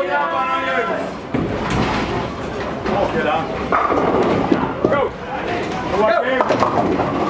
Go down on you. Come on, kiddo. Go. Go up